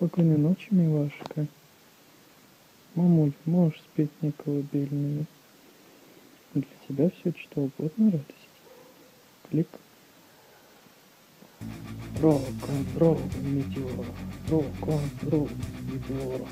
Спокойной ночи, милашка. Мамуль, можешь спеть мне колыбельную. Для тебя все что угодно радость. Клик. Рок-н-ролл метеор, рок-н-ролл метеор.